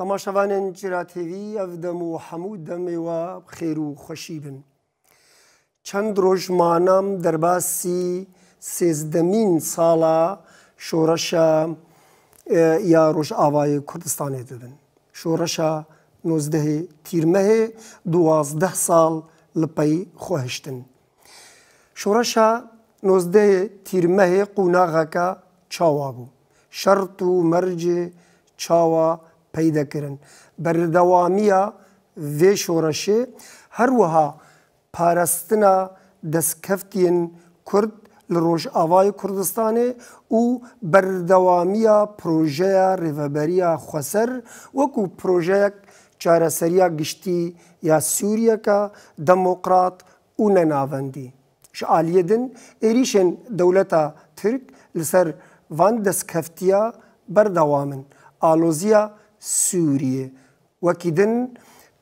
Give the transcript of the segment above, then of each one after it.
تەماشەوانێن جراتێوی ئەف دەم و هەموو دەمێوە خێر و خۆشی بن. چەند ڕۆژمانام دەرباسی سێزدەمین ساڵە شۆڕەشە یا ڕۆژ ئاوای کوردستانی دەبن. شۆڕەشە نۆزدەهێ تیرمەهێ دوازدە ساڵ لپەی خۆهشتن. شۆڕەشە نۆزدەهێ تیرمەهێ قوناغەکە چاوا بوو. شەرت و مەرجێ چاوە پیدا کردن بردوامیا وی شورشه هر وها پارستنا دستکفتین کرد لروج آوای کردستان او بردوامیا پروژه ریوبریا خسر وکو پروژه چارەسەریا گشتی یا سووریەکە دەمۆقرات و نەناوەندی ش عالیدن عێریشن دەولەتە ترک لەسەر وان دەستکەفتیا بەردەوامن ئالۆزیە Sûriye. Wekî din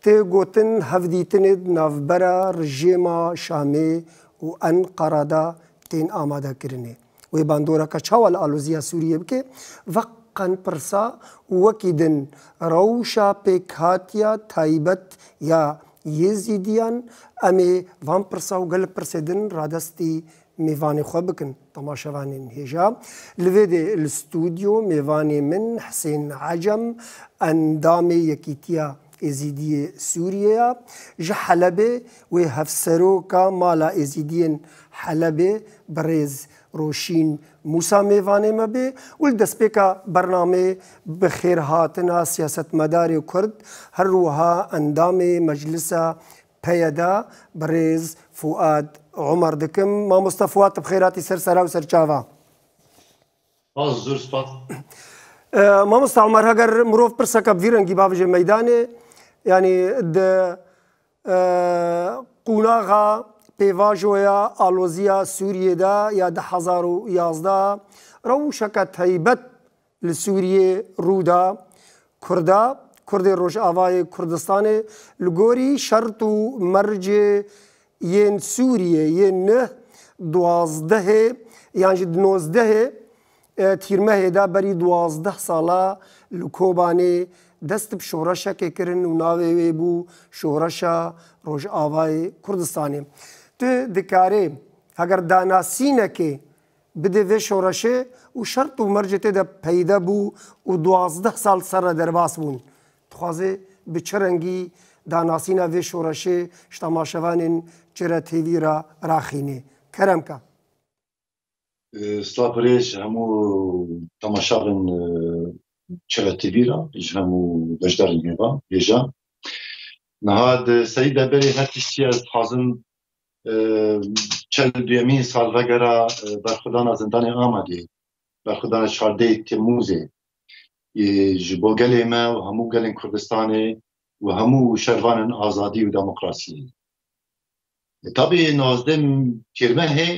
tê gotin hevdîtinê navbera rejêma Şamê û Enqerada tên amadekirinê. Wê bandoreka çawa li aloziya Sûriye bike veqen pirsa wekî din rewşa pêkhatiya taybet ya Yêzîdiyan em ê van pirsa û gelek pirsê din radestî mêvanê xwe bikin تماشران هجا لذي الستوديو ميفاني من حسين عجم اندامي يكيتيا ازيدي سوريا جحلبي وهفسروكا مالا ازيدين حلبي بريز روشين موسى ميفاني ما بي ولدس بيكا برنامج بخير هاتنا سياسة مداري كرد هروها اندامي مجلسة بيدا بريز فؤاد عمر دکم ما مستفوات بخیراتی سر سرا و سر چاوا. باز زور سپاس. ما مست عمر هگر مروف پرسا کب ویرنگی باوجه میدانه یعنی د قوناغا پیواژویا آلوزیا سوریه دا یا ده هزار و یازده روشک تیبت لسوریه رودا کردا کرد روش آوای کردستان لگوری شرط و مرج yên Sûriye yên neh duwazdehê yan ji nozdehê tîrmehê da berî duwazdeh sala li Kobanê dest bi şoreşekê kirin û navê wê bû şoreşa Rojavayê Kurdistanê. Tu dikarê heger danasînekê bide vê şoreşê û şert û mercê tê de peyde bû û duwazdeh sal sere derbas bûn. Dixwazê bi çi rengî داناسینا وی شورشی شتماشوانین چرا تیوی را راخینی. کرم که. سلاح پریش همو تماشاقن چرا تیوی را ایش همو بجدار نیوان بیجا نهاد سعید دبری هتیشتی از حازم چل دویمین سال وگرا برخودان زندان آمدی. برخودان چارده تیموزه ji bo gelê me û hemû gelên Kurdistanê و همو شەروانن آزادی و دموکراسی. تابی نازدم کرمه هەیە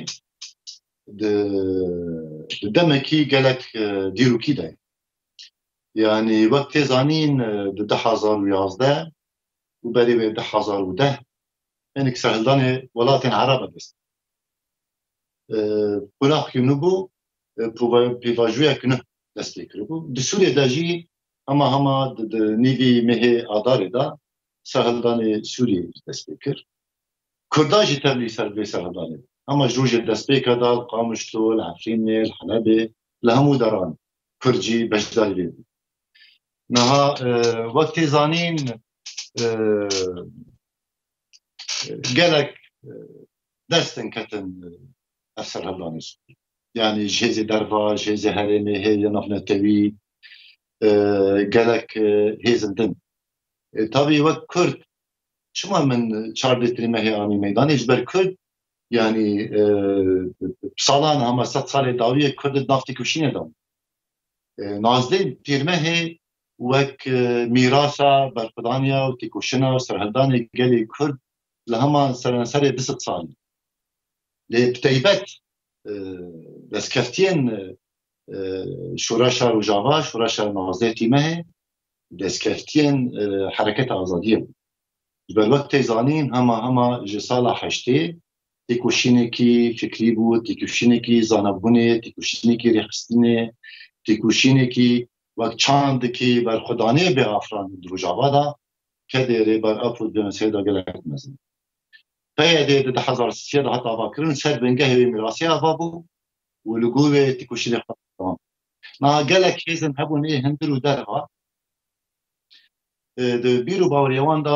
دەمەکی gelek دیروکی دای یعنی وەک تێزانین ده و بەری به ده هەنێک سەردانێ وڵاتێن عرابە دەست قولاخی نبوو پیواژویەک نه دەستی کردبوو دسوورێ دەژی Pê kir. Kurda jî tevlî ser vê serhildanê. Ama ji rojê destpêka da Qamişlo, li Efrînê, li Helebê li hemû deran Kurd jî beşdarî vê bû. Niha wek tê zanîn gelek destin ketin ev serhildanê Sûrî. Yani ji hêzê derva, ji hêzê herêmê hêzê navnetewî gelek hêzin din. Tabii wek Kurd çima min çardê me anî meydanê ji ber Kurd yani salan hema sed salê dawiyê Kurd naftê kuşînê da. Nazdê pîrmehê wek mîrasa berxudaniya û têkoşina û serhildanê gelê Kurd li hema serenserê bisit salî. Lê teybet destkeftiyên şoreşa Rojava, şoreşa nazdê tîmehê destkeftiyên hereketa azadiyê bû. Ji ber wek tê zanîn hema hema ji sala heştê têkoşînekî fikrî bû, têkoşînekî zanebûnê, têkoşînekî rêxistinê, têkoşînekî وەک چاندێکی بەرخدانێ بێ ئافران دروژاوادا کە دێرێ بەر ئەف دەنسێدا گەلک مەزن پێ دێ ده هزار سیە هەتا ئاواکردن سەر بنگە هێوی میراسی ئاوا بوو و لەگوێ تیکوشی نا gelek hêzin hebûn ê hindir û derha di bîr û bawerêwan da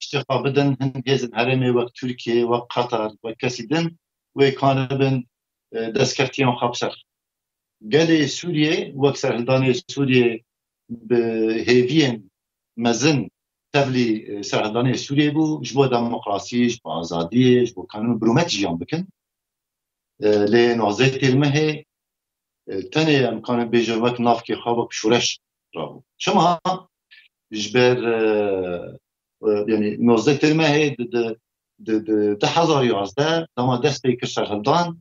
tiştê bidin hin hêzin herêmê wek Türkiye wek Qatar wek kesî din wê kanibin destkertiyan xapser gelê Sûriye wek serhildanê Sûriye bi hêviyên mezin tevlî serhildanê Sûriye bû ji bo demokrasî ji bo azadiyê ji bo kanûn birûmet jiyan لين وزيت المه تاني ام كان بيجر وقت ناف كي خابك شورش راهو شما جبر يعني نوزيت المه د د د د حزر يوزا دما دستي كشر هندان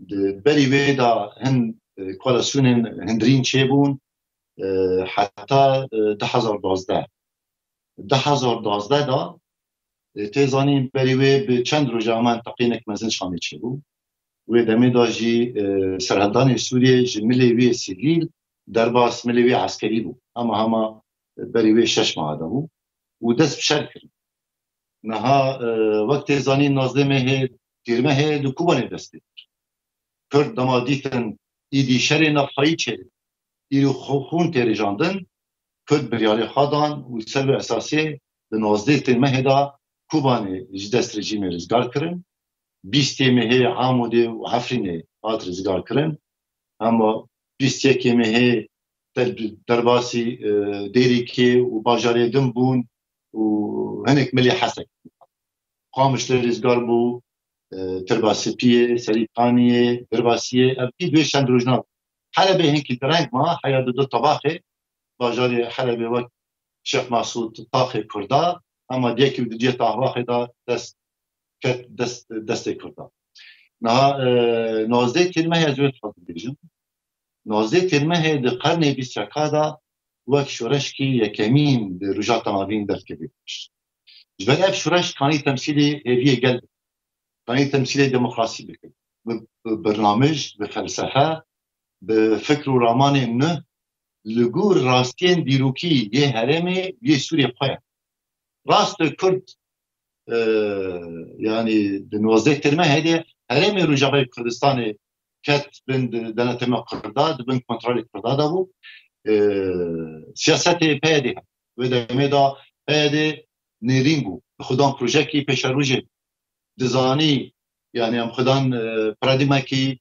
د بري ويدا هن كولا سونين هندرين تشيبون حتى د حزر بازدا د حزر بازدا دا تيزاني بري وي بچند روجا تقينك مازن شامي تشيبون وی دمی دا جی سرحدان سوریه جی ملی وی سیویل در باس ملی وی عسکری بو اما هما بری وی شش ماه ده بو و دست بشر کرد نها وقت زانی نازده مه دیرمه هی دو کوبانی دسته کرد دما دیتن ایدی شر نفایی چه ایرو خون تیری جاندن کرد بریاری خادان و سر اساسی به نازده تیرمه هی دا کوبانی جدست رژیم رزگار کرن بیستی هەیە ئامودێ و هەفرینێ ئاترزگارکردن ئەمە بیستێکێمە درباسی دیری که و بازاری دم بون و هەنێک ملی حەسەک قامش لر زگار بو درباسی پیه پیە سەریقانیە دەرباسیە ئەبی دوێ چەند ڕژنا حەلبێ هێنکی درنگ ما حیا دو تەباخێ باژارێ حەلبێ وقت شێخ ماسوود طاقه کرده. اما دیکی و دیێ دا دست کە دەستی کوردە نۆزدەی کلمە هەیە زۆر بێژم نۆزدەی کلمە هەیە دە قەرنی بیستکادا وەک شوورشکی یەکەمین ڕژا تەماوین دەرکردش ژبەر ئەف شوورش کانی تەمسیلی هێویە گەل کانی تەمسیلی دموکراسی بکرد برنامج به فلسفه به فکر و رامان نه لگور راستین دیروکی یه هرمه یه سوریه پایه راست کرد آه، يعني بنوزيه ترمى هذه هرمي رجابي كردستاني كات بن دناتما قرداد بن كنترول قرداد ابو آه، سياسات بيدي ودميدا بيدي نيرينغو. خدان بروجيكي بيشاروجي دزاني. يعني ام خدان آه، براديماكي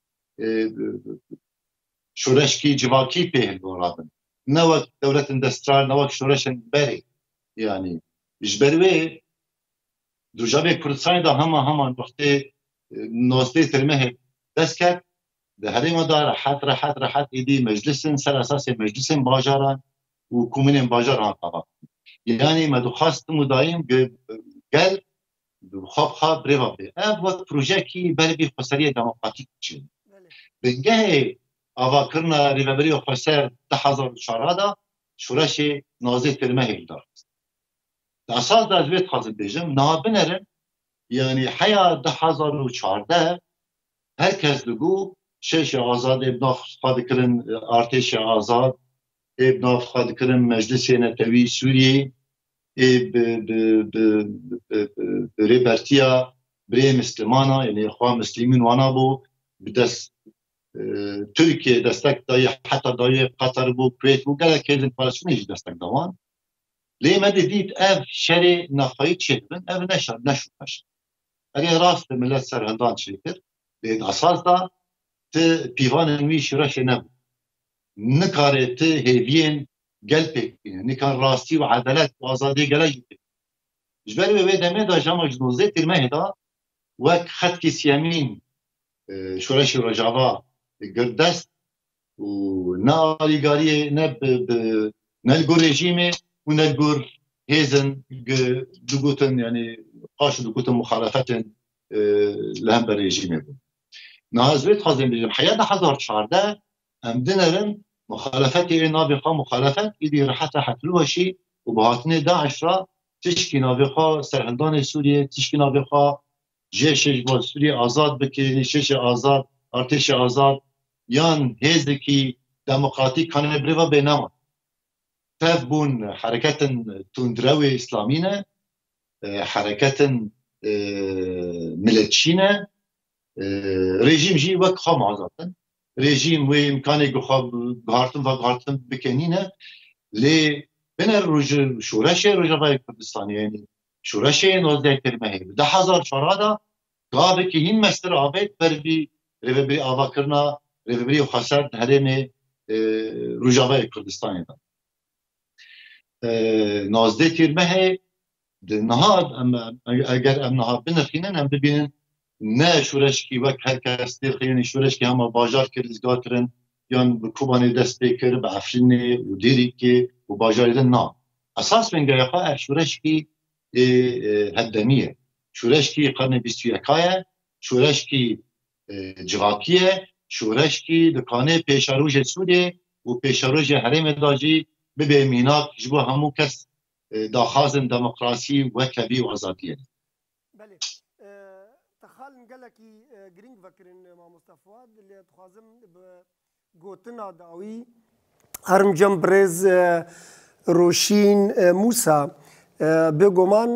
شورشكي جواكي بيهل بورابن نواك دولة اندستران نواك شورش بري يعني جبروي دو جابه کردستانی دا همه همه نقطه نوسته ترمه دست کرد به هره ما دار حد را حد را حد ایدی مجلس سر اساس مجلس باجاران و کومین باجاران قابا یعنی ما دو خواست مدائیم گل دو خواب خواب روا بی این وقت پروژه کی بری بی خسری دموقاتیک به بنگه آوا کرنا ریوبری و خسر ده هزار چارادا شورش نازه ترمه ایدار اساس da ez vê dixwazim bêjim niha binerin yani heya di hezar û çarde herkes digû şeşê azad ê navxwe dikirin artêşê azad ê navxwe dikirin meclisê netewî Sûriyê ê bi rêbertiya birê mislimana yani xwa mislimîn wana bû bi dest Türkiye destek dayê heta dayê Qatar bû Kuwait bû gelek hêzin Palestînê jî destek dawan لی مدت دید أف شر نخواهید چه أف نشر نشود مش اگر راست ملت سر هندان شکر لی أساس دا ت پیوان می شرش نم نکاره ت هیبین گل پک نکار راستی و عدالت و آزادی گل جد جبری به بیدم دا جمع جنوزه تر مهدا وک خط کسیمین شرش رجابا گردست و نه آلیگاری نه نه الگوریجیمه ونجبر هيزن دوغوتن يعني قاش دوغوتن مخالفات آه، لهم برجيم يبون نهاز بيت حزين بيجم حياة حزار شعر ده هم دينرن مخالفات إيه نابقة مخالفات إيدي رحتها حتلوها شيء وبهاتني داعش را تشكي نابقة سرهندان سوريا تشكي نابقة جيش سوريا آزاد بكي جيش آزاد آرتش آزاد. يان هيزكي ديمقراطي كان بريفا بينامات تاب بون حركات توندراوي إسلامينا حركات ملتشينا رژیم جی وک خام آزادن رژیم و امکان گهارتن و گهارتن بکنینه لی بین روز شورش روجاوای کردستانی یعنی شورش نوزده کلمه هی ده هزار شرادا گاوه که این مستر آبید بر بی روی بری آوا کرنا روی بری خسر روجاوای کردستانی دا نازده تیر مهی نهاد. اما اگر ام نهاد بنرخینن هم ببینن نه شورش کی وک هر کس دیر خیلی یعنی شورش کی همه باجار کرد گاترن یا کوبانی دست بکر به افشین و دیری که و باجاریدن نا اساس من گایقا شورش کی هدمیه شورش کی قرن 21 شورش کی جغاکیه شورش کی دکانه پیشاروش سوریه و پیشاروش حرم داجی ببه میناک جبو همو کس داخازن دموکراسی و کبی و آزادیه بله. تخال گلکی گرینگ وکرین ما مصطفى اللي تخازم بگوتنا داوی هرم جم برز روشین موسا. بگومان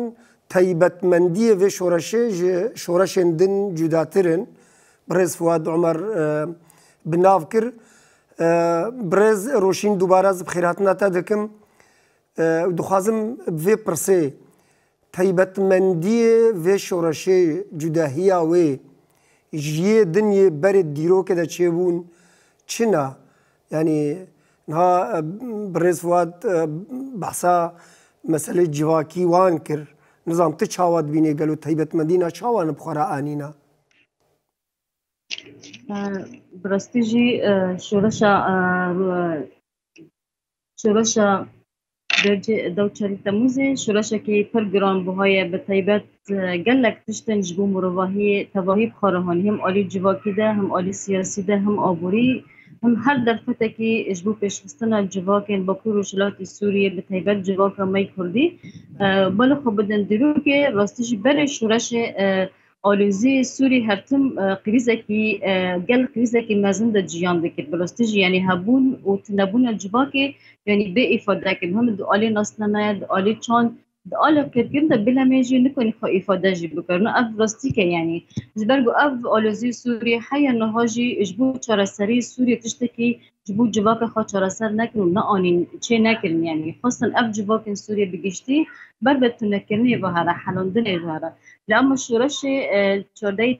تایبەتمەندیە vê şoreşê ji şoreşên din cudatirin Birêz Fuad Umer bi nav kir برز روشین دوباره ز بخیراتنا تا دکم. دخوازم و پرسه تایبەتمەندی vê şoreşê cudahiya wê ji yê dinyê berê dîrokê de çêbûn çina yanî niha birêz wat behsa meselê civakî wan kir nizam tu çawa dibînê gelo taybetmendîna çawa nibxwara anîna برستیژی شورش شورش در دو چاری تموزه شورش که پر گران بهای به طیبت گلک تشتن جبو مرواهی تواهی بخارهانی هم آلی جواکیده هم آلی سیاسیده هم آبوری هم هر دفته که اجبو پیشخستن جواکن با کور و شلات سوریه به طیبت جواک می کردی بله خوب بدن درو که راستش بر شورش اولزی سوری هرتم آه، قریزه کی آه، گل قریزه کی مازند جیان دکت بلستج یعنی هبون و تنبون الجبا کی یعنی به افاده کی هم دو آلی نسل نیاد آلی چون دو آلی کرد. کیم دو بلا میجی نکنی خو افاده جی بکرنو اف راستی که یعنی. زبرگو اف اولزی سوری حیا نهاجی اجبو چرا سری سوری تشت کی جبو جواب خود چرا سر نکن و نه آنین چه نکن یعنی خصوصا اف جواک سوریه بگشتی بر به تو نکرنی و هر حلندن و هر. لام شورش چرده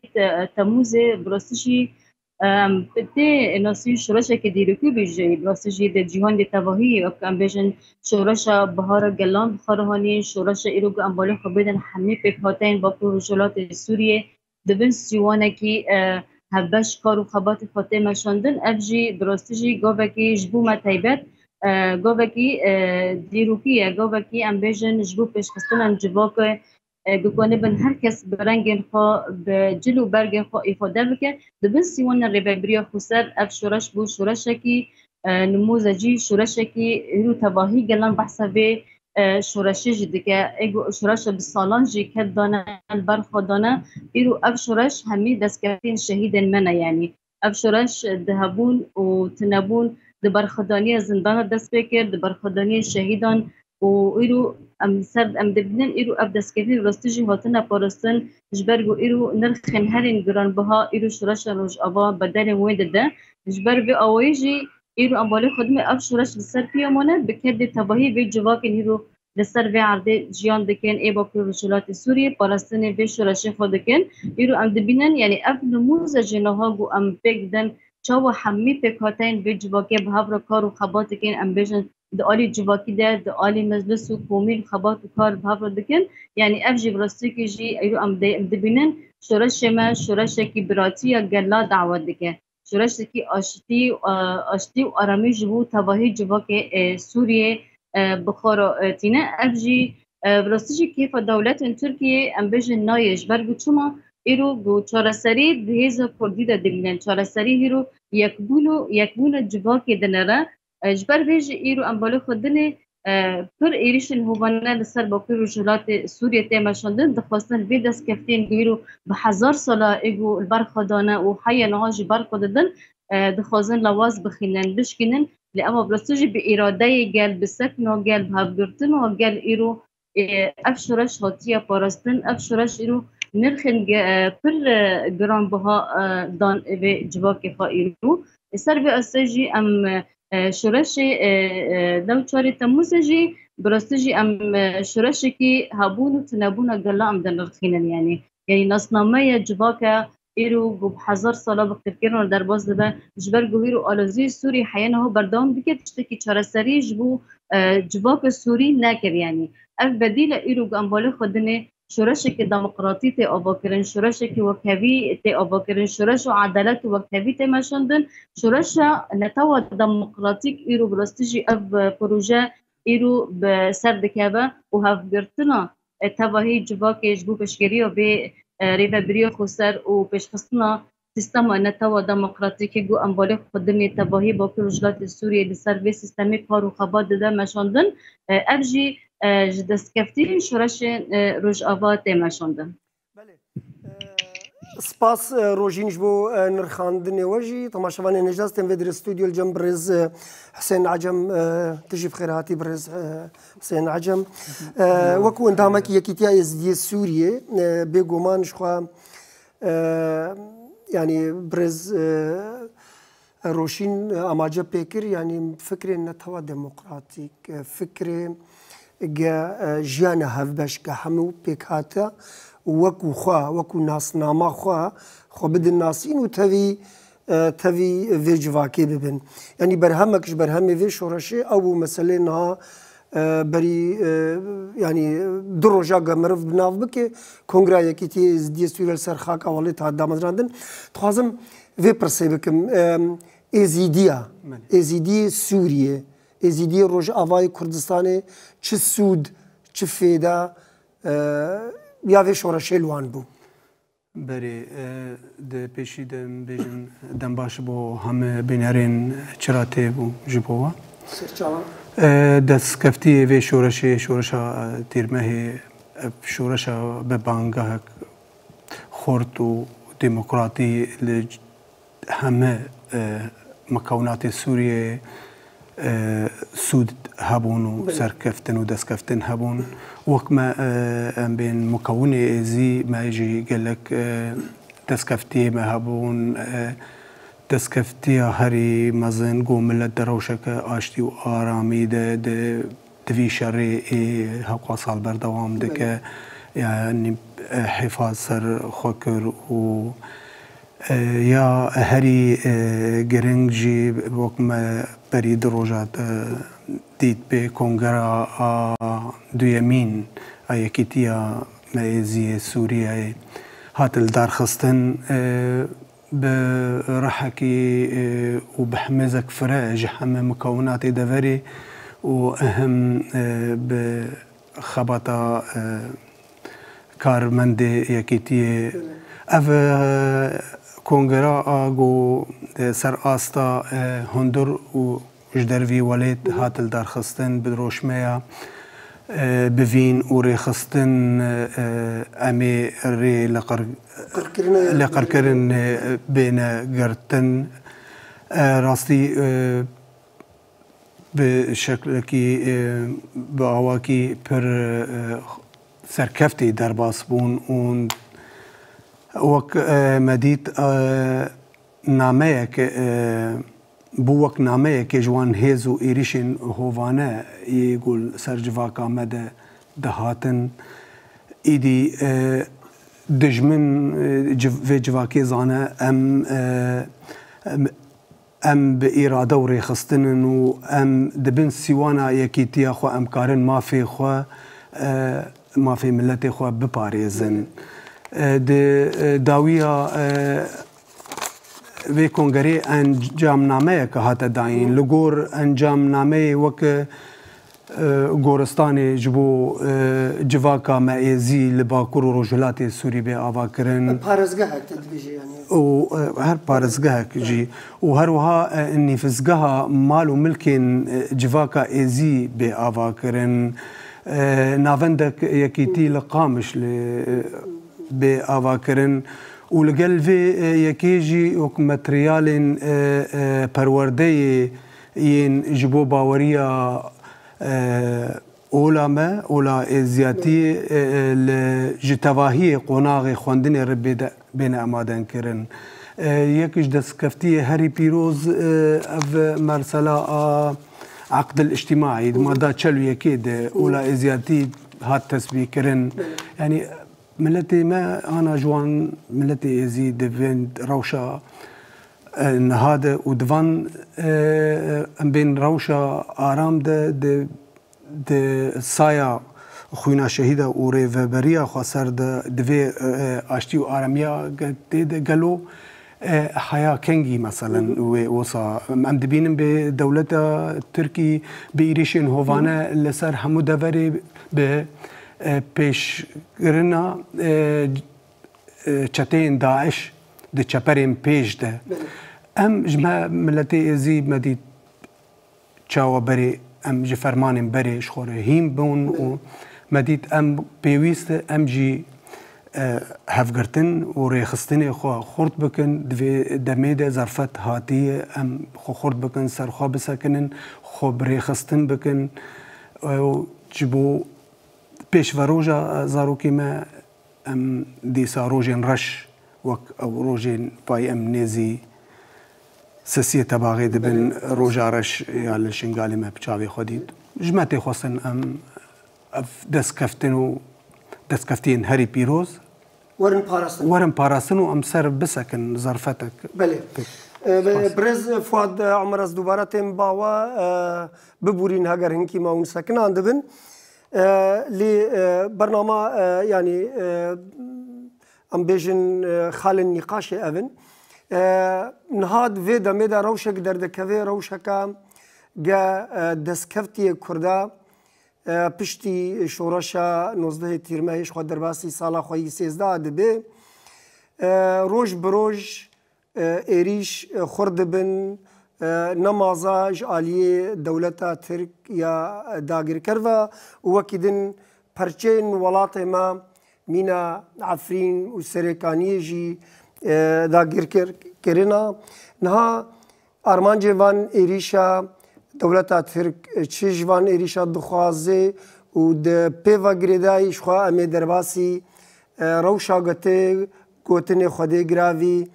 تموز برستشی پته ناسی شورش که دیروکی بیجی برستشی در جهان دی تواهی و کم بیشن شورش بهار گلان بخارهانی شورش ایروگ انبالی خوبیدن همه پیکاتین با پروژولات سوریه. دبن سیوانه که هبش کارو خبات خاطه مشاندن افجی درستجی گوه جی جبو ما تایبت گاوکی دیروکیه گاوکی ام بیجن جبو پیش خستن ام جواک گوکنه بن هر کس برنگ خوا به جلو برگ خو افاده بکن دبن سیوان ریبه بریا خوسر اف شورش بو شورشکی شورش شورشکی رو تباهی گلن بحثه به jî dike ego şoreşa bi salan jî ket dane ber xwe dane îrû ev şoreş hemî destkeftên şehîdên me ne yanî ev şoreş dihebûn û tinebûn di berxedaniya zindana dest pê kir di berxedaniya şehîdan û îrû em ser em dibînin îrû ev destkevî rastî jî hatine parastin ji ber ku îrû nirxên herên giranbiha îrû şireşa rojava bedelên wê dide ji ber vê awayî jî îrû em balê xidmê ev şireş li ser piyamane bi kerdê tebahî vê civakên îrû li ser vê erdê jiyan dikin ê Bakur Rûşelatê Sûriye parastinê vê şireşê xwe dikin îrû em dibînin yanî ev nimûze jî niha ku em pêk didin çawa hemî pêkhateyên vê civakê bi hevra kar û xebatekên em bêjin د عالی جواکی ده د عالی مجلس و کومیل خبات و کار بهاور دکن یعنی اف جی براستی که جی ایرو ام دبینن شورش ما شورش کی براتی یا گلا دعوت دکه شورشتکی آشتی آشتی و آرامی جبو تباهی جبا که سوریه بخارا تینه. ابجی براستیجی که دولت ترکیه ام بجن نایش. برگو چما ایرو گو چارسری دهیز کردی دا دلینن چارسری هیرو یک بولو یک بولو جبا که دنره. جبر بیج ایرو ام بالو خود دنه هوانه لسر باقی رجولات سوریه تیمه شندن دخواستن وی دست کفتین گیرو به هزار سالا ایگو البر خدانه و حی نهاجی بر خوددن دخواستن لواز بخینن بشکنن لی اما برستجی به اراده گل بسکن و گل بهفگرتن و گل ایرو اف شورش هاتیه پارستن اف ایرو نرخن پر گران بها دان به جواک خا ایرو. سر به استجی ام شورش دو چاری تموزجی برستجی ام شورش کی هبون و تنبون گلا ام نرخینن یعنی یعنی نصنامه جواک ایرو گو هزار سالا بکرکرن و در باز دبه جبر گوهیرو آلوزی سوری حیانه ها بردام بکه تشتکی چارسری جبو جواک سوری نکر یعنی. اف بدیل ایرو گو انباله خودنه شورشێکی دەموقراتی تێ ئۆبکردن شورشێکی وەکەوی تێ ئۆبکردن شورش و عادەت و وەکەوی تێمەشندن شورشە نەتەوە دەموقراتیک ئیر و بڕستژی ئەف پروژە ئیر و سەر دکەوە و هەفگرتنە تەواهی جوواکێش بوو پشگریە بێ ریڤەبریە خوسەر و پێشخستنە سیستم نتوا دموکراتیکی گو امبالی خدمی تباهی با پروژلات سوریه سر به سیستمی کار و خبا داده مشاندن. افجی ji destkeftî şoreşên rojava temaşandin. E, سپاس روژین ji bo e, nirxandinê we jî temaşevanê nêjas tên vê di stûdyol cem birêz e, Hüseyn Acem tu jî bixêr hatî birêz Hüseyn Acem. Weku endamekî yekîtiya Êzidiyê Sûriyê bê goman ji xwe yanî birêz روشین اماجه پیکر یعنی فکر نتوا دموکراتیک فکر گە ژیانە هەفبەش کە هەموو پێکهاتە. وەکو خوا وەکو ناسناما خوا خۆ بدن ناسین و تەوی تەوی وێجیواکێ ببن. ینی بەرهەمەکش بەرهەمێ وێ شۆڕەشێ ئەو بوو مەسلێ نها بەری ینی دو ڕۆژا گەمەرف بناو بکێ کۆنگرایەکی تێ دیە سوورل سەر خاک ئەوڵێ تا دامەزراندن. توازم وێ پرسێ بکەم ئێزیدیە. ئێزیدی سووریە. Êzîdiyê Rojavayê Kurdistanê çi sûd çi fêda ya vê şoreşê wan bû. Berê di pêşî de bêjin dem baş bo heme bênerên çira tê bû ji bo we. Destkeftiyê vê şoreşê şoreşa tîrmehê ev şoreşa bebangehek xort û demokratî li heme مکونات سوریه سود هبون و سرکفتن و دستکفتن هبون وەکمە ئەم بێن مکەونێ ئێزی ماژی گەلک دەستکەفتێمە هەبوون دەستکەفتیە هەری مەزن گۆملە دەڕەوشەکە ئاشتی و ئارامی دوی شەڕێ هەقوا ساڵ بەردەوام دەکە. حیفاز سەر خۆ کرد و یا هەری گرنگجی وەکمە بەری درۆژات دیت بێ کۆنگەرا دویەمین ئایەکیتیە مەێزیە سووریایە هاتل دارخستن بە ڕەحەکی و بە حمێزەك فرە ji heme mikewinatê deverê û كونغرا آغو آه، سر آستا آه، هندر و في ولید هاتل درخستن بدروشمیا آه، بفين وري خستن امي ري لقر لقر كرن بين قرتن راستي بشكل كي بواكي بر سركفتي درباس بون اون وەک مەدیت نامەیەک بوو وەک نامەیەکێ جوان هێز و ئێریشین هۆوانە یگول سەرجڤاکە مەدە دەهاتن ئیدی دژمن vê civakê zane em em bi îrade û rêxistinin û em dibin sîwana yekîtiya xwe em karin mafê xwe mafê milletê xwe biparêzin. د داویا وی کنګری انجام نامه که هاته داین لګور انجام نامه وک ګورستان جبو جواکا مایزی لباکور روجلات سوری به آوا کرن. پارزګه تدبیجی یعنی. او هر پارزګه کجی او هر وها نفسګه مال او ملک جواکا ایزی به آوا کرن. ناوندک یکیتی لقامش ل به آواکردن و لگل وی یکیجی وک متریالین پرورده این جبو باوریا اولا ما اولا زیاتی جتواهی قناغ خواندن ربی بین امادن کرن. یکیش دستکفتی هری پیروز اف مرسلا عقد الاجتماعي ما دا تشلو يكيد ولا ازياتي هات تسبيكرن يعني ملتي ما انا جوان ملتي ازي دفين روشا نهاده و دوان ام بين روشا آرام ده ده ده سایا خوینا شهید او ریوبریا خو سر ده دوی آشتی و آرامیا ده گلو حیا کنگی مثلا و وصا ام دبینم به دولت ترکی به ایریشن هوانه لسر همو دوری به پیش کرنا چتین داعش د چپرین پیش ده ام جمع ملتی ازی مدی چاوا بری ام جی فرمان بری شخوره هیم بون و مدید ام پیویست ام جی هفگرتن و ریخستن خو خورد بکن دوی دمیده ظرفت هاتی ام خو خورد بکن سرخوا بسکنن خو ریخستن بکن و جبو پیش و روژا زاروکی ما ام دیسا روژین رش وک او روژین پای ام نیزی سسیه تباغی دبن روژا رش یا لشنگالی ما بچاوی خودید جمعتی خواستن ام دست کفتن و دست کفتین هری پیروز ورن پاراستن. ورن پاراستن و ام سر بسکن ظرفتك بله. برز فؤاد عمر از دوباره تیم باوا ببورین هگر هنکی ما اون سکن اندبن لبرنامه يعني ام بيجن خال النقاش اذن نهاد في دمدا روشك دردكوي روشكا جا دسكفتي كردا پشتی شورشا 19 تیرمهش خود در باسی سالا خوی 13 دبه روش بروش ایریش خورد بن نمازا جالیه دولتا ترک یا داگر کروا وکیدن پرچین ولات ما مینا عفرین و سرکانی جی داگر کرنا نها ارمان جوان ایریشا دولتا ترک چه جوان ایریشا دخوازه و د پیوا گریدای شخوا امی درباسی روشا گته گوتن خودی گراوی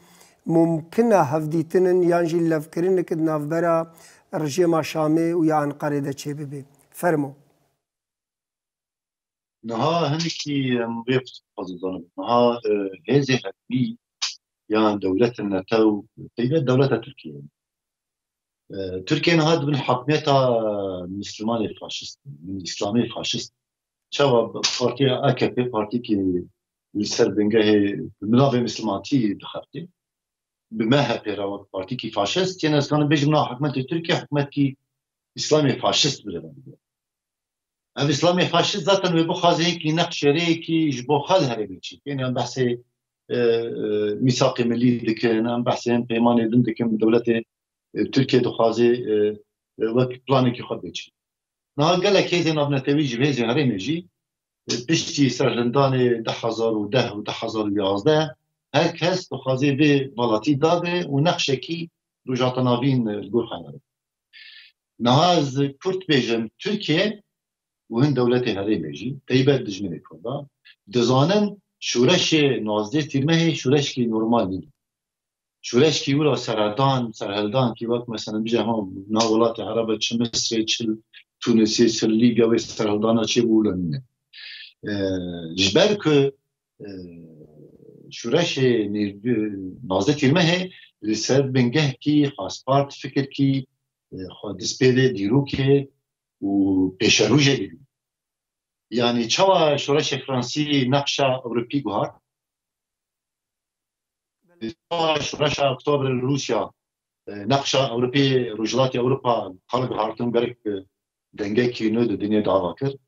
ممکنه هفدیتنن یان جی لفکرین کد نافبرا رژیما شامه و یا انقره ده چه ببه. فرمو. نها هنکی مبيفت فضلان نها هذه حكمي يعني دولة الناتو تيجي دولة تركيا تركيا نهاد من حكميتها مسلمان فاشست من إسلامي فاشست شباب بارتي AKP بارتي كي لسر بنجاه منافع مسلماتي دخلتي بمهب راوت بارتي كي فاشست يعني كان بيجمنا حكومة تركيا حكومة كي إسلامي فاشست بلا اف اسلامي فاشست ذاتا ويبو خازين كي نقش كي جبو خاز هري بيتشي يعني ام بحثي ميثاق ملي دكن ام بحثي بيمان دن دكن دولة تركيا دخوازي وك بلاني خود بيتشي نها قال لك هيزي نابنا توي جبهزي هري مجي بشتي سرهندان ده هزار و ده و ده هزار و يازده هر کس دخوازی به والاتی داده و نقشه کی روجات ناوین الگور خانه نها از کرد بیجم ترکیه و هن دولت هری بیجی تیبه دجمنه کرده دزانن شورش نازده تیرمه شورش کی نورمال نی شورش کی ولا سردان سرهلدان کی وقت مثلا بیجه هم ناولات عرب چه مصر چه تونسی چه لیبیا و سرهلدان چه بولن جبر که شورش نازده تیرمه هی لسر بنگه کی خاص پارت فکر کی خود دسپیده دیرو که و پیشروج دیدی يعني چوا شورش فرانسي نقشة أوروبي جوهر چوا شورش أكتوبر روسيا نقشة أوروبي رجلات أوروبا خلق هارتون برك دنگه کی نو د دنیا دعوا کرد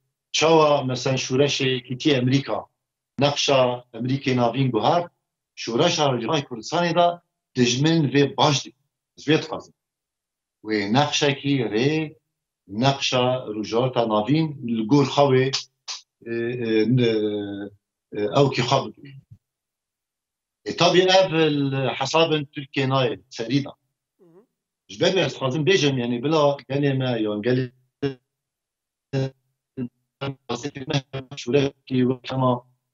نقشا امریکای ناوین گوهر شورش رجلای کردستان دا دجمن و باش دی. زویت خازم و نقشا کی ری نقشا رجالتا ناوین لگور خواه أو كي خابط طبعا قبل حساب تركيا نايل سريدا جبر از خازم بیجم یعنی بلا کلمه یا گل شوره کی و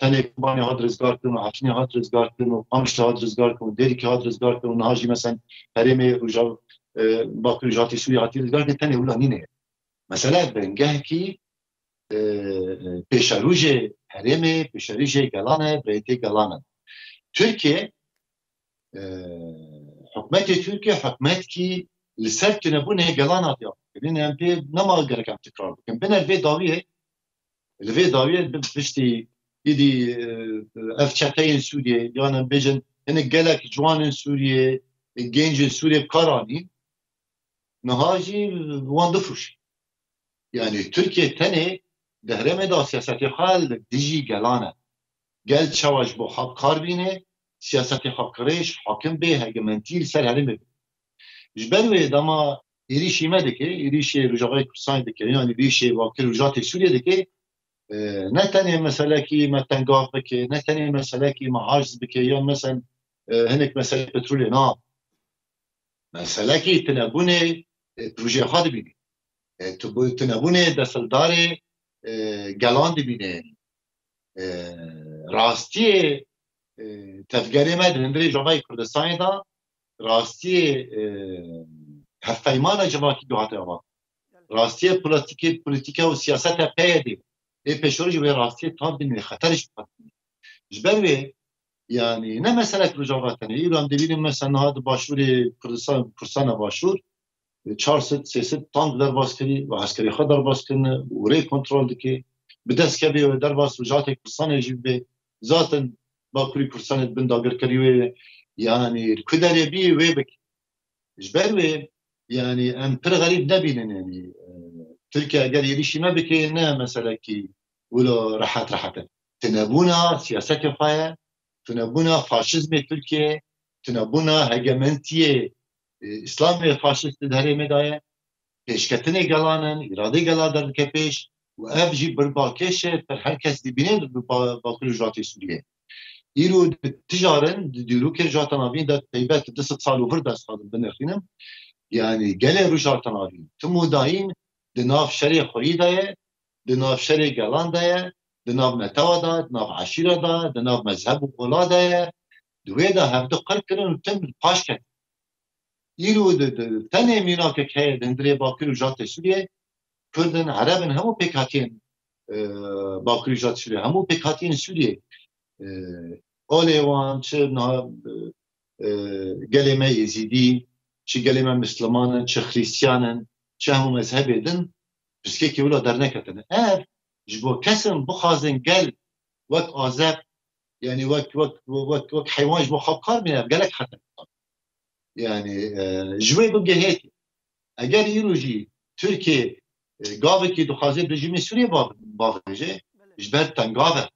کما تنه کمانی هاد رزگار کن و هفنی هاد رزگار کن و پامشت هاد رزگار کن و دیری که هاد رزگار کن و نهاجی مثلا حریم روژا با روژاتی سوی هاتی رزگار کن تنه اولا نینه مثلا بنگه کی پیشروژ حریم پیشروژ گلانه بریتی گلانه Türkiye e, hükümeti Türkiye hükümet ki لسر تنبونه جلانات يا لان ام بي نما غير كم تكرار كم بين الفي داويه الفي داويه بشتي يدي اف تشاتين سوريا يعني بيجن هن جالك جوان سوريا جنج سوريا بكاراني نهاجي وان دفوش يعني تركيا تاني دهرمه دا سياساتي خال ديجي gel çavaş bu hak karbine siyaseti hakkırış hakim be hegementi ser herimi. Jben ve dama iri şime de ki iri şey rujavay kursan de ki yani bir şey ne tane mesela ki meten gaf ki ne tane mesela ki mahaz ki ya mesela هنك مثلا بترول نام مثلا كي تنبوني بروجي خاد بيني تنبوني دسلداري جلان دي بيني راستی تفگری ما دندری جوای کردستانی دا. راستی هفیمان جواکی دو هاته راستی پولیتیکی پولیتیکا و سیاست پیدی ای پیشوری جوی راستی تام بین خطرش بخط جبروی یعنی نه مسئله که رجا وطنی ایران دبیریم مثلا نهاد باشور کردستان کردستان باشور 400 300 تانک در باز کردی و عسکری خود در باز کردن و ری کنترل دکی به دست کبی و در باز وجات کردستان ایجیب به ذاتن با کوری کردستان بند آگر کری و یعنی کدری بی و بک جبروی یعنی ام پر غریب نبینن یعنی bike ne meselekî wilo rehet rehet tinebûna siyasetê xwe ye tinebûna faşizmê Türkiye tinebûna hegementiyê İslamê faşist di herêmê da ye pêşketinê gelanin îradê gela derdike pêş و اف جی برباکشه پر هر کس دی بینه باکل جاتی سوریه ایرو تجارن دیرو که جاتان آبین دا تیبت دست سال اوور دست خادم بنرخینم yani gele rujatan avîn tu mudayîn ده ناف شره خوری ده یه ناف شره گلان ده یه ده ناف نتاو ده ده ناف عشیر ده ده ناف مذهب و قولا ده یه دوه ده هم ده قل کرن و تم پاش کن ایلو ده ده تن امینا که که ده باکر و جات سوریه کردن عرب همو پکاتین باکر و جات سوریه همو پکاتین سوریه اول ایوان چه ناف گلیمه یزیدی چه گلیمه مسلمانن چه خریسیانن شامو مزه بدین. پس که کیلو در نکاتن. اف. چه کسیم بو خازن گل وقت آذب. یعنی وقت وقت وقت وقت حیوانش مخقار میاد گلک ختم. یعنی جوی بجایی. اگر یروجی. تو که گاوی کی دخالت بیش میسونی با با ویجی. بله. چقدر تنگافه.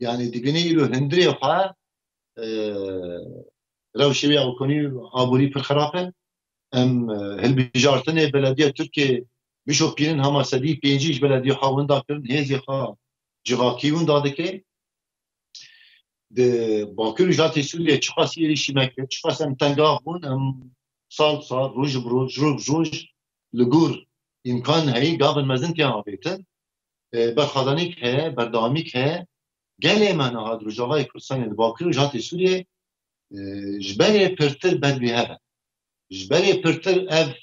یعنی دیگه نیرو هندیه خواه. روشی بیار کنی آب ویپ خرابه. em e, hilbijartinê belediye Türkiye bişopînin hemasedî pêncî ji belediye xewin dakirin hêzê xwe civakî da dike di bakir jatê Sûriye çi qas êrişî meke çi qas em tengav bûn em sal sal roj bi roj roj roj li gor imkan heyî gavin mezin tê avêtin e, berxazanik heye berdamîk heye gelê me niha di Rojavayê Kurdistanê di bakir e, jatê جبری پرتر أف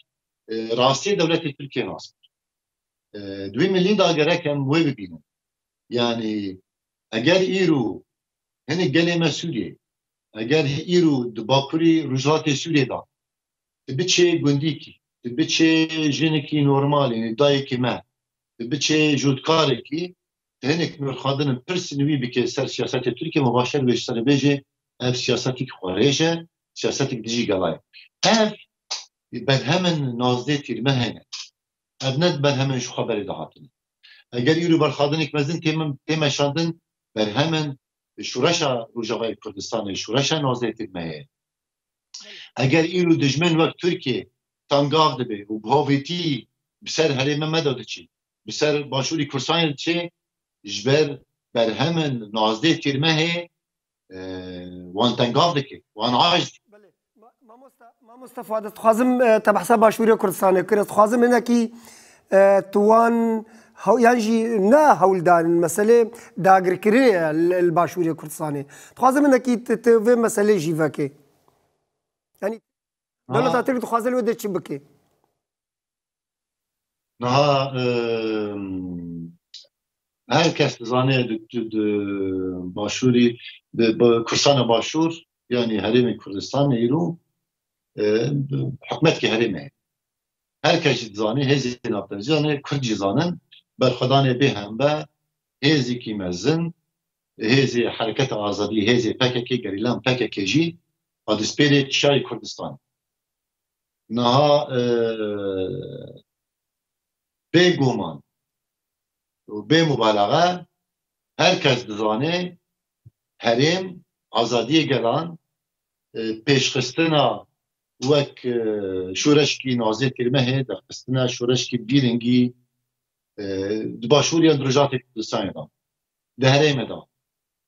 راستی دولت ترکیه ناس دوی ملی دا گرکم وی ببینن yani eğer İru hani geleme Suriye eğer İru de Bakuri Rujate Suriye'da bir şey gündü ki بچه جنکی نورمال یعنی دایکی ما. بچه جودکارکی هنک نور خادن پرسنوی بکه سر سیاست ترکیه مباشر به سر بیجه اف سیاستی که خوریجه سیاستی که دیجی گلای اف بر همین نازده تیرمه هنه. اف ند بر همین شو خبری دهاتنه اگر یورو بر خادن یک مزن تیم تیم شاندن بر همین شورشا روجاوای کردستان شورشا نازده تیرمه اگر ایرو دجمن وقت ترکیه تانگاف دبی و بهاویتی بسر هریم مداد چی؟ بسر باشوری کرسان چی جبر بر همن نازده تیرمه وان تنگاف دکی وان عاج مصطفى دخوازم تبحثا باشوری کردستان کرد دخوازم هنکی توان يعني جي نا هولدان. المسألة داغر كري الباشورية كردستاني. تخوازم انك تتوي مسألة جيفاكي يعني دولة تاتيك تخوازم الودة تشبكي نها her kes zaneye başuri Kursan başur yani Heremi Kurdistan حکمت که هرمه هر کسی زانه هزی نابتن زانه کرد زانن برخدانه به هم به هزی کی مزن هزی حرکت آزادی هزی پککی گریلان پککی جی آدسپیر چای کردستان نها به گمان و به مبالغه هر کس دزانه هرم آزادی گران پیشخستنا nazê kirme hê dexistina şûreşkî bîringî باشوریان درجات کردستان دا دهره دا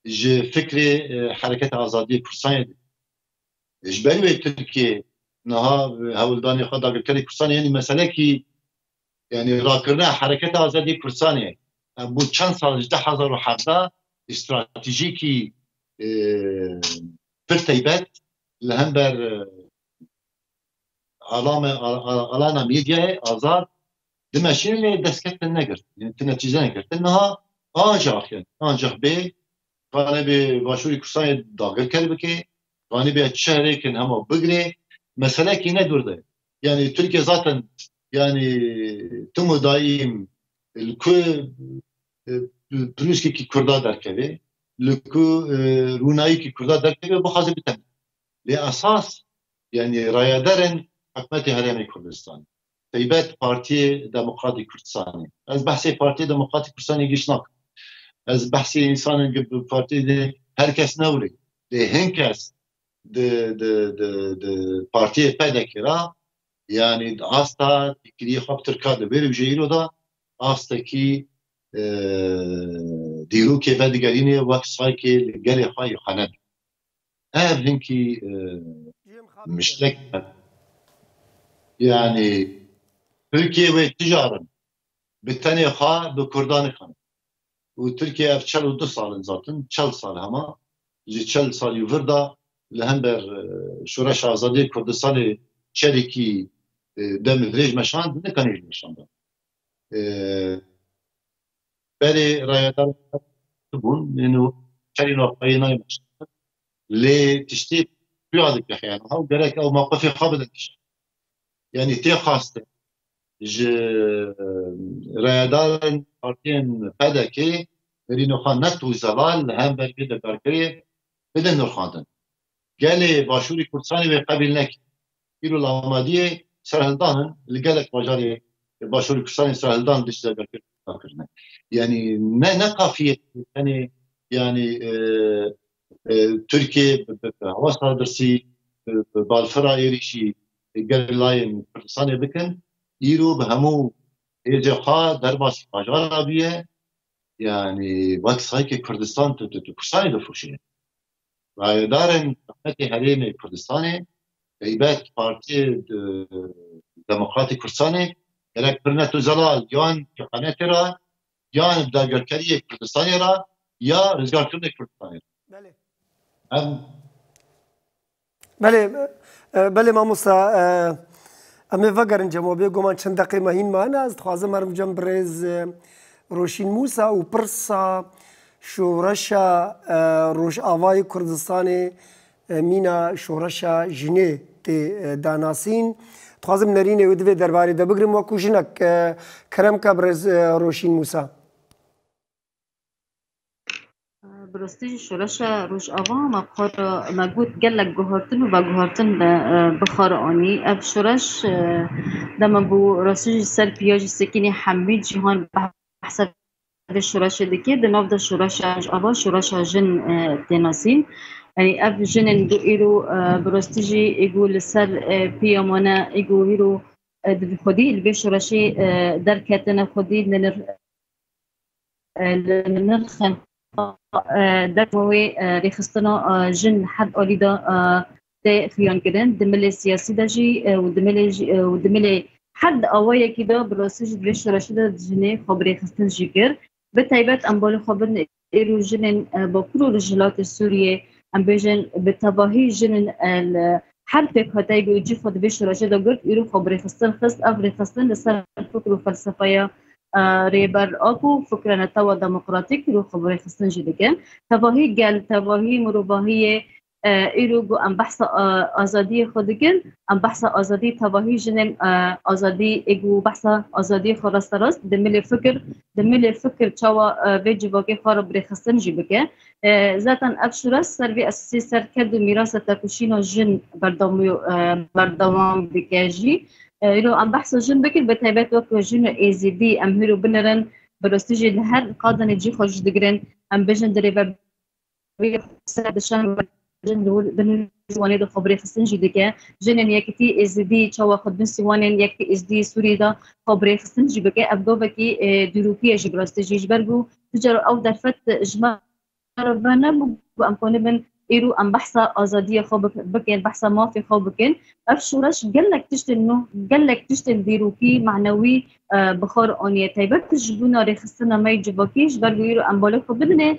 ji fikrê hereketa azadiyê Kursanê ji berî wê Tirkiye niha hewldanê xwe dagirkerê Kursanê yanî meselekî yani rakirina hereketa azadiyê Kursanê bu çend sal ji de hezar û hevda stratejîkî pir teybet li hember alame alana medyaya azad dimeşirle destekten ne gir? Netice ne gir? E, Neha ancak yani ancak be kanı bir başvuru kursan dağır kelbeke kanı bir çehrekin ama bıgre mesele ki ne durdu? Yani Türkiye zaten yani tümü daim lükü e, Brüski ki kurda derkevi lükü e, Runayi ki kurda derkevi bu hazır biten. Le esas yani rayaderen hükümeti Haremi Kurdistan تیبت پارتی دموکراتی کردستانی از بحث پارتی دموکراتی کردستانی گیش نک از بحث انسان پارتی ده هر کس نوری ده هن کس ده ده ده ده پارتی پیدا کرا yani asta fikri hap Türkiye'de böyle bir şey da asta ki دیرو که بعد گرینه وقت سای که گلی های خاند هر هنکی مشترك yani Türkiye ve ticarın bir tane ha bir Kurdan kan. U Türkiye ev çel u salın zaten çel sal hama. Ji çel sal yu da lehenber e, şuraş azadi Kurdistan'ı e, çeliki e, demivrej meşan ne kanil meşanda. Beri rayadar bun yani çelin akayına meşan. Le tişti piyadık yani. Ha gerek o makafi kabul etmiş. Yani tê xastin ji rêdarên partiyên pedekê herî nûxan net û zelal li hemberkê de berkirê bidin nûxandin. Gelê başûrî Kurdistanê wê qebîl nekin. Îro li Amadiyê serhildanin li gelek bajarê başûrî Kurdistanê serhildan diş de berkir kirine. Yani ne ne kafiye yani yani e, e, گر لاین پرسان بکن ایرو به همو ایجا خا در باس پاجوان آبیه یعنی وقت سایی که کردستان تو تو کردستانی پرسانی دو فوشیه و دارن احمد حریم کردستان ایبت پارتی دموقراتی کردستانی یرک برنه تو زلال یان که خانه تیرا یان درگرکری کردستانی را یا رزگارتون کردستانی را. بله. بله بله ما موسا امی وگرن جمع بگو من چند دقیقه مهین من از خوازم مرم جم برز روشین موسا و پرسا شورش روش آوای کردستان مینا شورش جنه تی داناسین خوازم نرینه و دوی درباره دبگرم و کوجنک کرم که برز روشین موسا برستیج شورش روش آوا ما قار ما گلک گوهرتن و با گوهرتن بخار آنی. اف شورش دم بو راستیج سر پیاج سکینی حمی جهان بحث شورش دکی. دناف دا شورش آوا شورش جن تناسین. يعني اف جن دو ایرو برستیجی ایگو لسر پیامانا ایگو هیرو دبی خودی. البی شورشی در کتن خودی لنر لنرخن دەکەوەی ڕێخستنا ژن حەد ئۆلیدا ده خيان كدن دملي السياسي دا جي ودملي ودملي حد اوايا كده بلوسج بيش رشدة جني خبري خستن جيكر. بتايبت امبالي خبرن إيرو جنن بكرو رجلات السورية ام بيجن بتباهي جنن حرفك هتاي بيجي خد بيش رشدة قلت إيرو خبري خستن خست أفري خستن لسر فكر ریبر آکو فکر نتوا دموکراتیک رو خبری خستن جدیکن تواهی گل تواهی مروباهی ایرو گو ام بحث آزادی خودگن ام بحث آزادی تواهی جنم آزادی ایگو بحث آزادی خورست راست دمیل فکر دمیل فکر چوا به جواگی خوار بری خستن جی بکن اف شرست سر بی اساسی سر کدو میراس و جن بردوام بکن جی. ایرو ام بحث جن بکر به تایبت وقت جن ایزیدی أم هیرو بنرن برستیجی لهر قادن جی خوش دگرن أم بجن دریبر سر جن وانه د خبرې خستن جدي کې جنن یکتی از دی چوا خدمت سوانه یکتی از دی سوری دا خبرې خستن جدي کې ابدو بکی دروکی جبرست جیجبرگو تجار أو درفت اجماع ربنا امکانه من ایرو أم بحثا آزادی خواب بکن بحثا مافی خواب بکن اف شورش گلک تشت نو گلک تشت دیروکی معنوی بخار آنیه تایبت تجبونا رخصتنا می جباکیش برگو ایرو أم بالا خوب بدنة.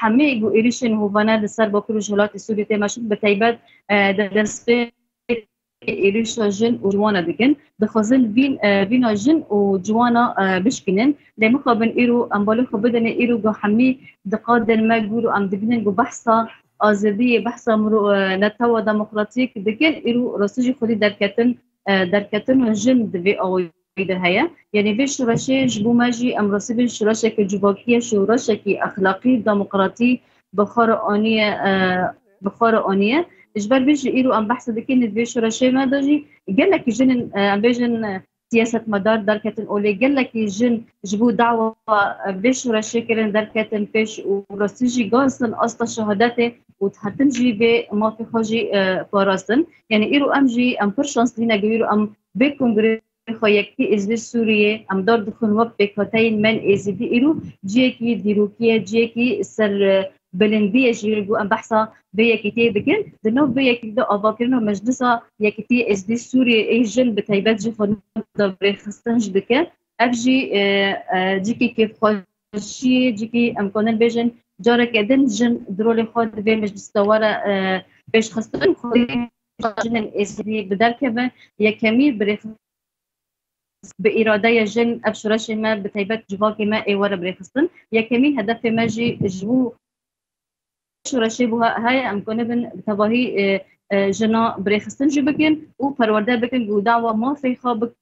همه ایگو ایریشن هوانه لسر باکر جهلات سوری تیمشون به تایبت دسته ایریشا جن و جوانا بکن دخوازن بین بینا جن و جوانا بشکنن لی مخابن ایرو أم بالا خوب بدنة. ایرو گو همی دقادن ما گورو ام آزادی بحث نتوا دموکراتیک دکن ایرو راستجی خودی درکتن درکتن جن دوی آوی ده هيا يعني في شرشة جبو ماجي أم رسيب شرشة كجباكية شرشة كي أخلاقي ديمقراطي بخار آنية بخار آنية إجبار بيجي إيرو أم بحث دكين في شرشة ما داجي قال لك جن أم بيجن سياسة مدار دركة أولي قال لك جن جبو دعوة بيش رشكل دركة فيش ورسيجي قانسن أصلا شهاداتي وتحتمجي في خاجي فارستن يعني إيرو أمجي أم برشانس لينا جويرو أم بي كونغري خواهیکی ازدی سوریه ام دار دخون وقت بکاتین من ازدی ایرو جیه کی دیروکیه جیه کی سر بلندی جیرگو ام بحثا به یکیتی بکن دنو به یکی دو آواکرن و مجلسا یکیتی ازدی سوریه ای جن به تایبت جی خود دبری خستن جدکه اف جی جیکی که خوشی جیکی ام کنن بیجن جارة كدن جن درول خود به مجلس دوارة بيش خستن خود جن الإزري بدركبة يا كمير بريخ بإرادة جن أبشرش ما بتيبات جواكي ما أي ورا بريخستن يا كمين هدف ما جي جو شرشي بها هاي أم كنا بن تباهي جنا بريخستن جو بكن و پرورده بكن و دعوة ما في خابك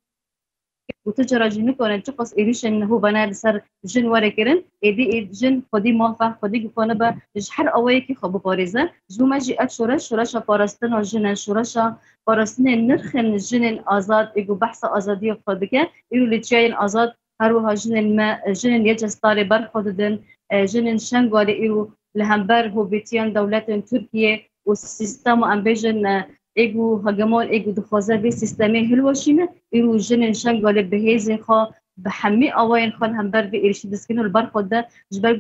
وتجرى جن كون تقص إيريشن هو بنا لسر جن ورا كرن إدي جن خدي موافق خدي كون با جحر أويك خب بارزة جو ما جي أشورش شورش پارستن و جن شورش پارستن نرخن جن الآزاد. إجو بحث آزادية خدك إيرو لتجاين آزاد. هروها جن ما جن يجس طاري بر خددن جن شنغوالي إيرو لهمبر هو بيتيان دولة تركيا والسيستم أم بيجن ایگو هگمان ایگو دخوازه به سیستمی هلوشینه ایرو جنن شنگ ولی به همه آواین خان هم بر به ایرشی دسکن و بر خود ده.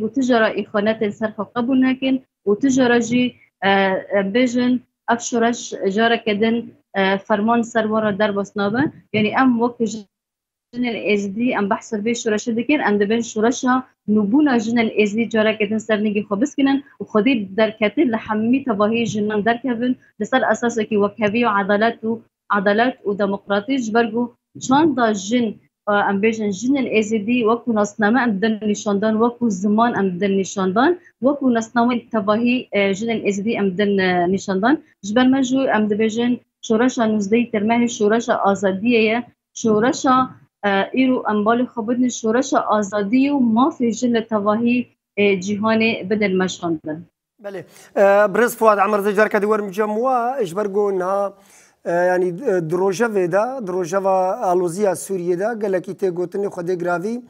تجارا ایخانت صرف قبول نکن. و تجارا جی بیجن افشورش جارا کدن فرمان سروارا در بسنابه یعنی ام وقت جن الازدی أم بحث به شورش دکن أم دبن شورشها نبونا جن الازدی جارا کدن سر نگی خبس کنن و خودی در کتن لحمی تباهی جنان در کبن بسر أساس کی وکهوی و عدالت و عدالت و دموکراتی جبرگو چند دا جن أم بیجن جن الازدی وکو نصنامه أم دن نشاندان وکو زمان أم دن نشاندان وکو نصنامه تباهی جن الازدی أم دن نشاندان. جبر مجو أم دبیجن شورش نزدی ترمه شورش آزادیه شورش ایرو انبال خوبدن شورش آزادی و ما فی جل تواهی جیهان بدن مشاندن بله. برز فواد عمر زجار که دیور مجموعه اجبر گو نه یعنی دروژه ویدا دروژه و آلوزیا سوریه دا گلکی ته گوتنی خود گراوی.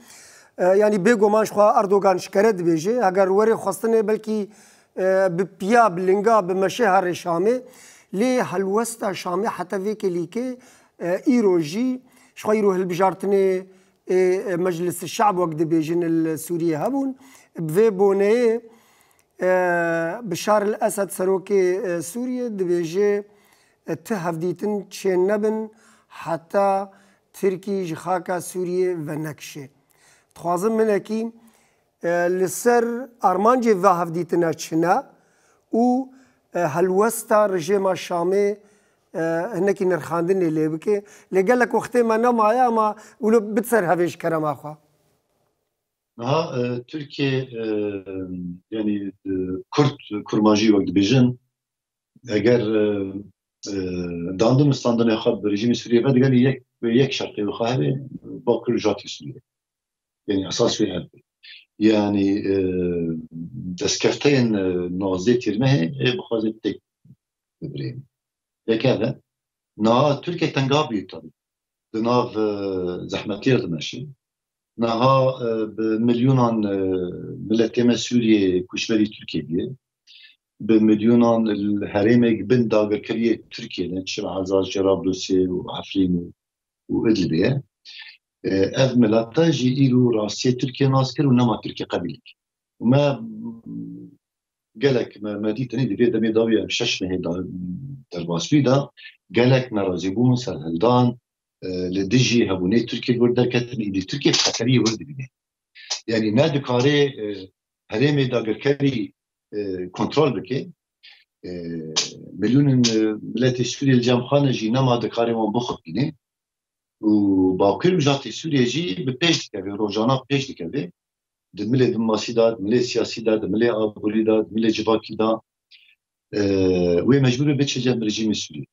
یعنی بگو منش خواه اردوگان شکرد بیجه. اگر وری خواستنه بلکی به پیا بلنگا به مشه هر شامه لی حلوستا شامه حتی وی که لیکه ایروژی. شخوي يروح البجارتني مجلس الشعب وقت بيجين السورية هبون. بفي بوني بشار الأسد سروكي سوريا دبيجي تهف ديتن تشين نبن حتى تركي جخاكا سوريا ونكشي تخوازم منكي لسر أرمانجي وهف ديتنا چنا و هلوستا رجيما شامي آه، هناك نرخاندن اللي بكي اللي قال ما نام عيا ما ولو بتصير هفيش كرام أخوا ها آه، تركيا آه، يعني كرد كرماجي وقت بيجن اگر داندن استاندن خب رژیم سوریه بعد گلی یک به یک شرطی و خواهد با کرجاتی سوریه. یعنی أساس وی هست یعنی دستکفته این نازده تیرمه تک ببریم. Tek bibrên yek ev e niha Tirkiye tenga bûye tabii di nav zehmetiyê dimeşî niha bi milyonan milletê me Sûriyê kuşberî Tirkiye bi milyonan herêmek bin dagirkiriyê Tirkiye'de çi Ezaz Cerablusê û Efrîn û Idlibê ev milata jî gelek me dîtinê divê demê dawiye şeş mehê derbasbî da gelek merazîbûn serhildan li dijî hebûnê Tirkiye wir derketin îdî Tirkiye xeteriyê wir dibîne yani ne dikarê herêmê dagirkerî kontrol bike milyonên miletê Sûriye cemxane jî nema dikarê wan bixwîne û Bakir mijatê Sûriye jî bi pêş dikeve rojana pêş dikeve di milê dimasî da milê siyasî da di milê aborî da di milê civakî da wê mecbûr e biçe cem rejîmê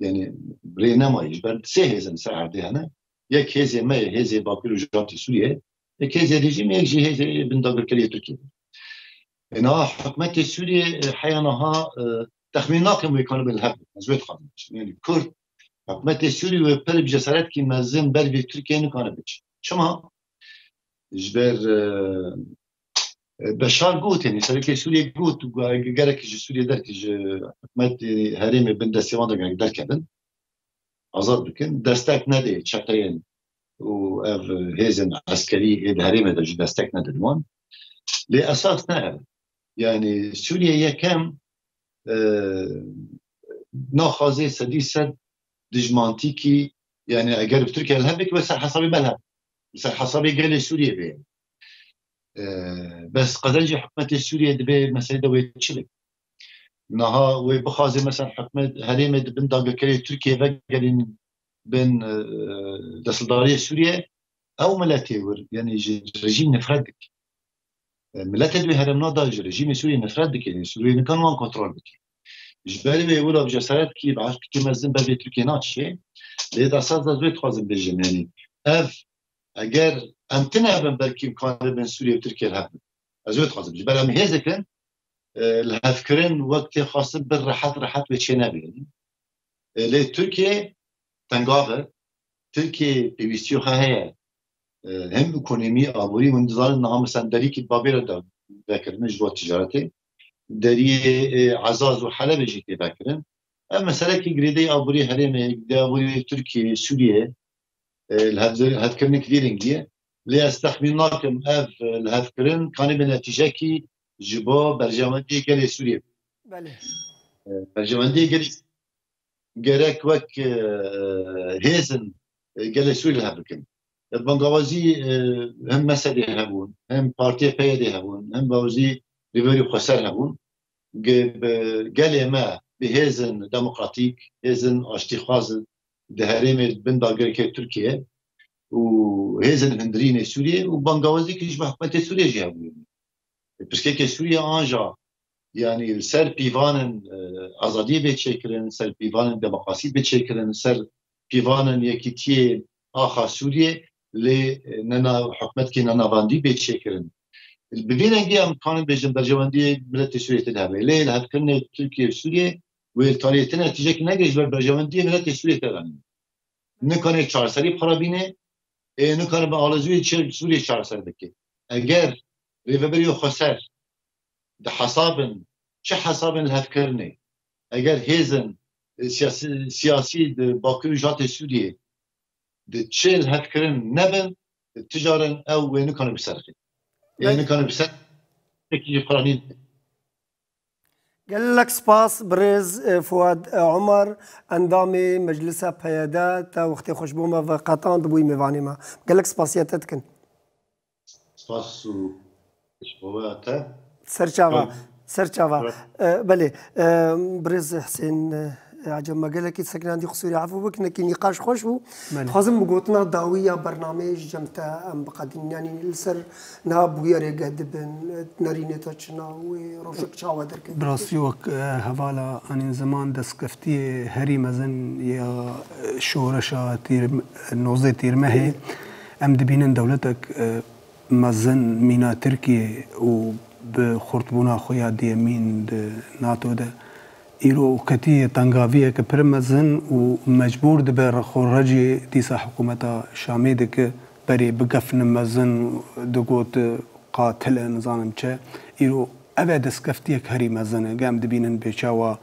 yani rê nemayî ji ber sê hêzin ser erdê hene yek hêzê me ye hêzê Bakir mijatê Sûriye yek hêzê rejîm yek jî hêzê bindagirkeriye Tirkiye na hikûmetê Sûriye heyanaha texmîn nakim wê kanı bil heb ez yani Kurd hikûmetê Sûriye wê pir bi cesaretkî mezin ber vê Tirkiye nikane biç çima جبر آه، بشار قوت يعني. صار كي سوريا قوت وقال لك سوريا درك حكمت هريم بن دستي وأنا قال لك آزاد كان دستك نادي تشاقين و اف هيزن عسكري إد هريم دستك نادي المهم لأساس نعم يعني سوريا يا كم آه، ناخذ سديسد دجمانتيكي. يعني اگر في تركيا الهمك بس حسب ملها ser hesabê gelê Sûriye bê bes qedencî hikûmetê Sûriye dibe meselê de wê çi be niha wê bixwaze mesela hikûmet herêmê dibin dagirkerê Tirkiye vegerîn bin destdariyê Sûriye ew miletê wir yani ji rejîm nefret dik milletê dibê heremna da ji rejîmê Sûriye nefret dike Sûriye nikan wan kontrol bike ji berî wê wila bi cesaretkî bi aşkî mezin ber vê Tirkiye naçî lê desas da اگر انتن هبن بلکی امکان بین سوریه و ترکیه هبن از اوید خواستم بشه برای همیز اکن لحف کرن وقت خواستم بر رحط رحط و چه نبین لی ترکیه تنگاقه. ترکیه پیویستی و خواهی. هم اکونومی آبوری مندزار نام سندری که بابی را دا بکرن جبا تجارتی. دری عزاز و حلب جیتی بکرن اما مسئله که گریده آبوری حرم گریده آبوری ترکیه سوریه الهاتكرن كفيرنجية لي استخدم اف الهاتكرن كان بنتيجة كي جبو برجماندي كالي سوريا بله برجماندي كالي جرك وك آه، هيزن آه، كالي سوريا الهاتكرن البنغوازي آه، هم مسألة هابون هم بارتي بيدي هابون هم بوزي ريفيري خسر هابون قال ما بهزن ديمقراطيك هزن اشتخاز di herêmê bin dagirkê Tirkiye û hêzên hindirînê Sûriyê û bangawazî ji bi hikûmetê Sûriye jî hebû. Pirskekê Sûriye anja yani ser pîvanên azadiyê bê çêkirin, ser pîvanên demokrasî bê çêkirin, ser pîvanên yekîtiyê axa Sûriye lê nena hikûmetkê nenavandî bê çêkirin. Bi vê rengî em dikanin bêjin dercewendiyê miletê Sûriyê tê hebe. Lê li hevkirinê بێت چێکردن ببینەنگی ئەم کانن بێژم بەرژەوەندی ملەتی سوورێتی هەبێ لێ لە هەتکردنێ تورکیە سووریێ وێتالیتە نتیجەکی نەگەشت بەر بەرژەوەندی ملەتی سوورێتەدان نکانێ چارسەری پارابینێ نکانە بە ئالەزوی سووری چارسەر بکە ئەگەر ڕێڤەبەری خۆسەر دە حسابن چه حسابن هەفکردنێ ئەگەر هێزن سیاسی باکوی ژاتی سووریێ di çêl hevkirin nebin ticaren ew wê nikane لك سپاس برز فواد عمر اندام مجلس پیاده تا وقت خوش بوما و قطان دبوی میوانی ما. گلک سپاسیت تکن. سپاس و سرچاوا سرچاوا بله برز حسین عجب مگلکی سکنندی خصوصی عفو بکنه که نقاش خوش بو خازم بگوتنا داویا برنامه جمتا ام بقدین یعنی لسر نا بویا رگه دبن نرینه تا چنا و روشک چاوا درکن براستی وک حوالا ان زمان دستکفتی هری مزن یا شورشا تیر نوزه تیر مهی ام دبینن دولتک مزن مینا ترکیه و به خورتبونا خویا دیمین ناتو ده ایرو کتی تنگاویه که پرمزن و مجبور دبه رخورجی دیسا حکومتا شامی ده که بری بگفن مزن دگوت قاتل نظام چه ایرو اوه دسکفتی که هری مزنه گم دبینن بیچاوا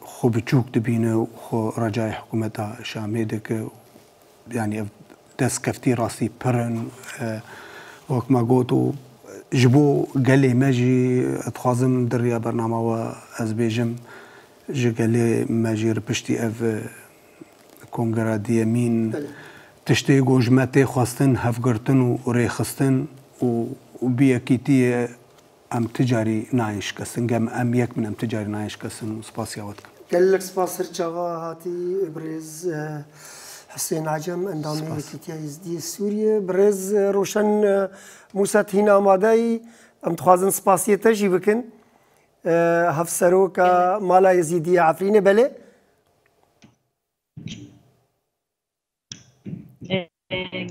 خو بچوک دبینه و خو رجای حکومتا شامی ده که يعني دسكفتي راسي برن وقت ما قوتو جبو قال لي ماجي اتخازم دريا برنامج و از بيجم جي قال لي ماجي ربشتي اف كونغرا دي مين تشتي جوجماتي خواستن هفقرتن و ريخستن و وبيكيتي ام تجاري نايش كسن قام ام يك من ام تجاري نايش كسن سباسيا وتك قال لك سباسر جاغا هاتي ابرز حسين عجم اندامي كتيا يزدي سوريا برز روشن موسى هنا ماداي ام تخوازن سباسية تجي بكن هف سروكا مالا يزيدية عفرينة بلي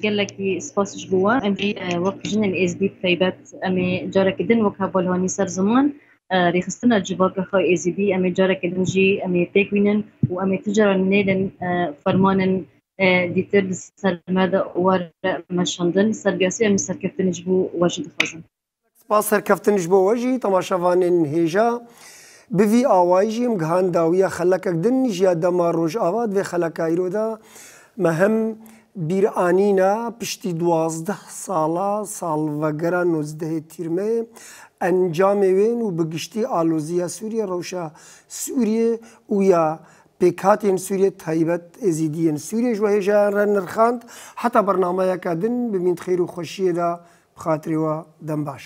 قال لك سباس جوا امي وقت جن الاس دي طيبات امي جارك دن وكا بولهاني سر زمان. ريخستنا الجباك خا اي بي امي جارك دن جي امي بيكوينن وامي تجارة نيدن فرمانن. دیتر سرماده وار مشاندن سربیاسی ام سرکفتنش بو واجی دخوازن سپاس سرکفتنش بو واجی تماشاوانین هیجا بوی آوایجیم گهان داویا خلکک دن جیا دما روش آواد و خلک ایرودا مهم بیر آنینا پشتی دوازده سالا سال وگرا نوزده تیرمه انجام وین و بگشتی آلوزیا سوریه روشا سوریه و یا بكاتين پێکاتێن سوورێت تایبەت ئێزیدیەن سوورێش وەهێژیانرە نرخاند حتا بەرنمەیەکە دن ببینت خیر و خۆشیەدا بخاتریەوە دەم باش.